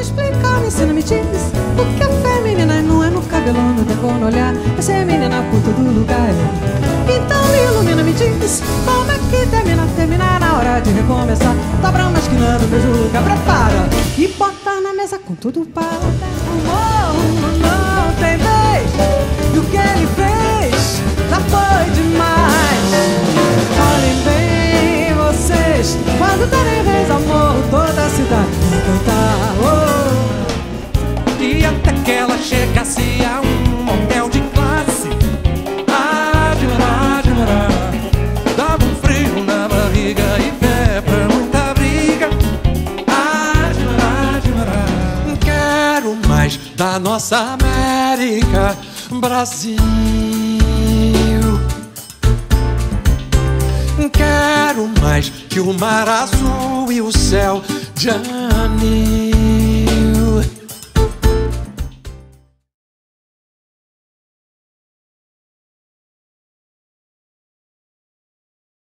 Explica, me ensina, me diz. O que é feminina não é no cabelo, no decor, no olhar. É ser menina por todo lugar. Então me ilumina, me diz Como é que termina, termina na hora de recomeçar? Dobra uma esquina do mesmo lugar, prepara E bota na mesa com tudo para Amor, não que ela chegasse a um motel de classe. Admirar, admirar Dava um frio na barriga e pé pra muita briga. Admirar, admirar Quero mais da nossa América Brasil. Quero mais que o mar azul e o céu de anil